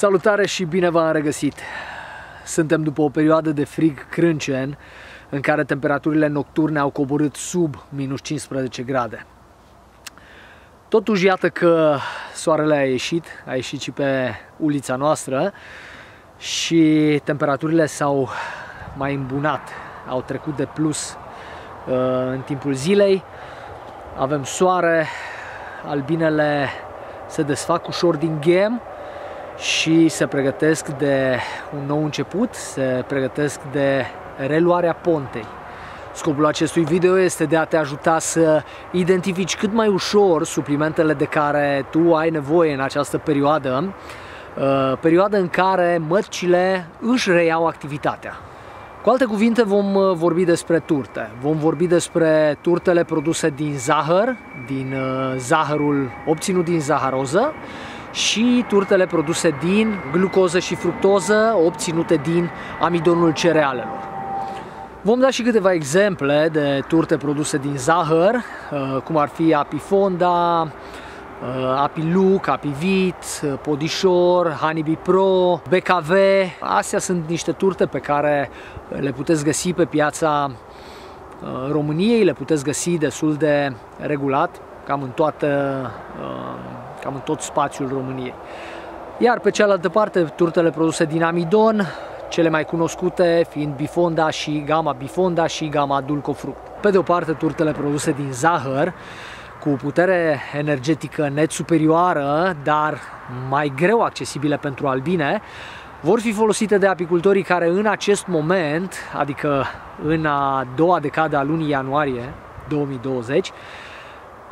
Salutare și bine v-am regăsit! Suntem după o perioadă de frig crâncen în care temperaturile nocturne au coborât sub minus 15 grade. Totuși, iată că soarele a ieșit, a ieșit și pe ulița noastră și temperaturile s-au mai îmbunat, au trecut de plus uh, în timpul zilei. Avem soare, albinele se desfac ușor din ghem și se pregătesc de un nou început, se pregătesc de reluarea pontei. Scopul acestui video este de a te ajuta să identifici cât mai ușor suplimentele de care tu ai nevoie în această perioadă, uh, perioadă în care mărcile își reiau activitatea. Cu alte cuvinte vom uh, vorbi despre turte. Vom vorbi despre turtele produse din zahăr, din uh, zahărul obținut din zaharoză, și turtele produse din glucoză și fructoză obținute din amidonul cerealelor. Vom da și câteva exemple de turte produse din zahăr, uh, cum ar fi apifonda, uh, apiluc, apivit, uh, podișor, honeybee pro, BKV. Astea sunt niște turte pe care le puteți găsi pe piața României, le puteți găsi destul de regulat, cam în toată cam în tot spațiul României. Iar pe cealaltă parte, turtele produse din amidon, cele mai cunoscute fiind bifonda și gama bifonda și gama dulcofruct. Pe de o parte, turtele produse din zahăr, cu putere energetică net superioară, dar mai greu accesibile pentru albine, vor fi folosite de apicultorii care în acest moment, adică în a doua decadă a lunii ianuarie 2020,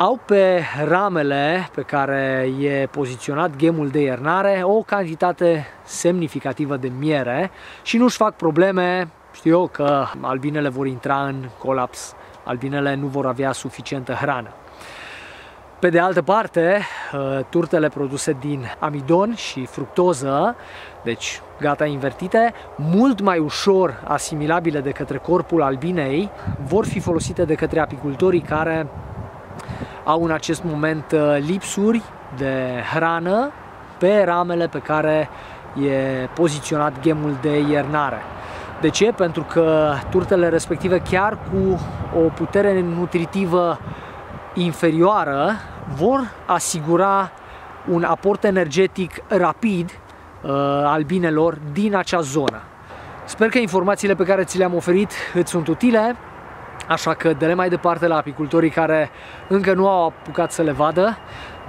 au pe ramele pe care e poziționat gemul de iernare o cantitate semnificativă de miere și nu-și fac probleme, știu eu, că albinele vor intra în colaps, albinele nu vor avea suficientă hrană. Pe de altă parte, uh, turtele produse din amidon și fructoză, deci gata invertite, mult mai ușor asimilabile de către corpul albinei, vor fi folosite de către apicultorii care au în acest moment uh, lipsuri de hrană pe ramele pe care e poziționat gemul de iernare. De ce? Pentru că turtele respective, chiar cu o putere nutritivă inferioară, vor asigura un aport energetic rapid uh, albinelor din acea zonă. Sper că informațiile pe care ți le-am oferit îți sunt utile. Așa că dă mai departe la apicultorii care încă nu au apucat să le vadă.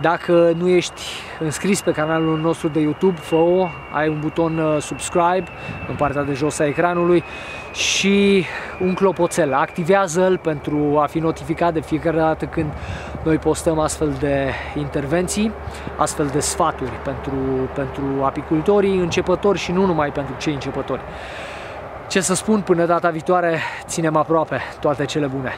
Dacă nu ești înscris pe canalul nostru de YouTube, fă-o, ai un buton uh, subscribe în partea de jos a ecranului și un clopoțel. Activează-l pentru a fi notificat de fiecare dată când noi postăm astfel de intervenții, astfel de sfaturi pentru, pentru apicultorii începători și nu numai pentru cei începători. Ce să spun, până data viitoare, ținem aproape toate cele bune.